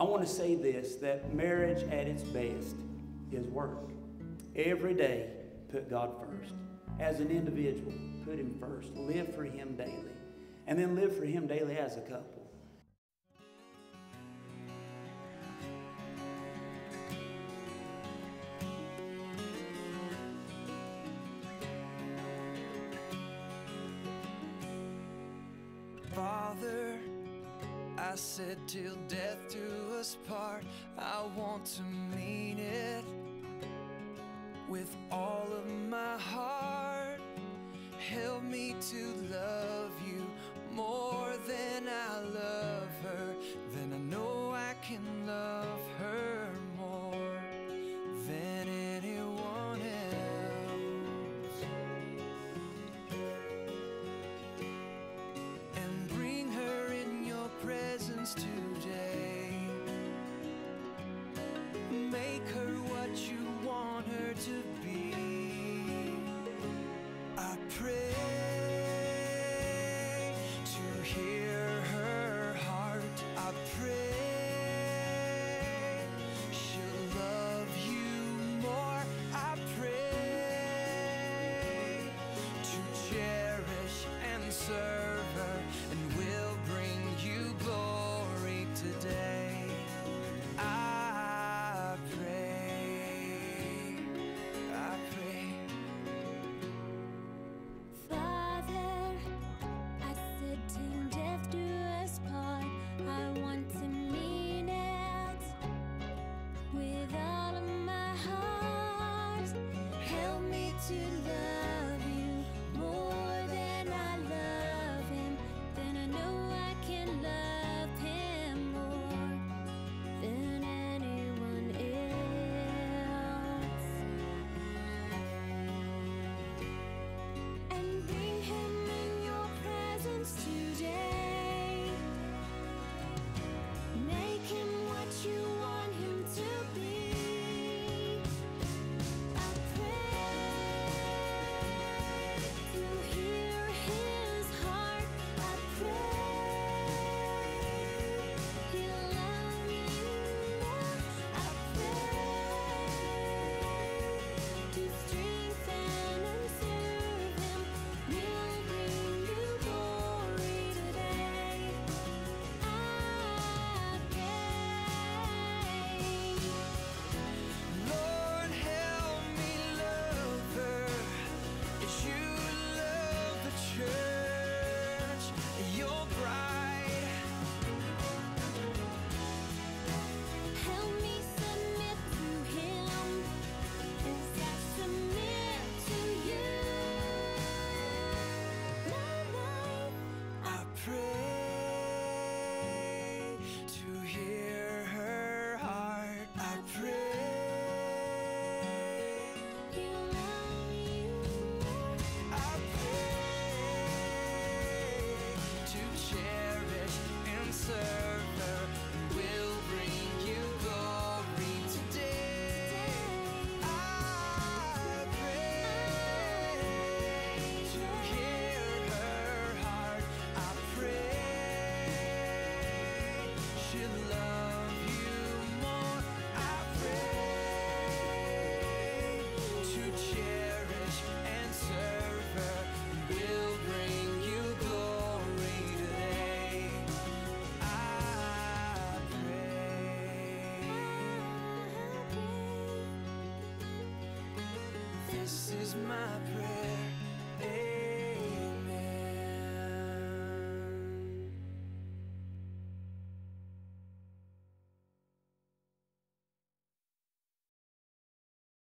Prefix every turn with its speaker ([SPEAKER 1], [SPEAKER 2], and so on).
[SPEAKER 1] I want to say this that marriage at its best is work. Every day, put God first. As an individual, put Him first. Live for Him daily. And then live for Him daily as a couple.
[SPEAKER 2] Father. I said till death do us part I want to mean it With all of my heart. Help me to love you More than I love her. Than I
[SPEAKER 3] know I can love
[SPEAKER 2] This is my prayer.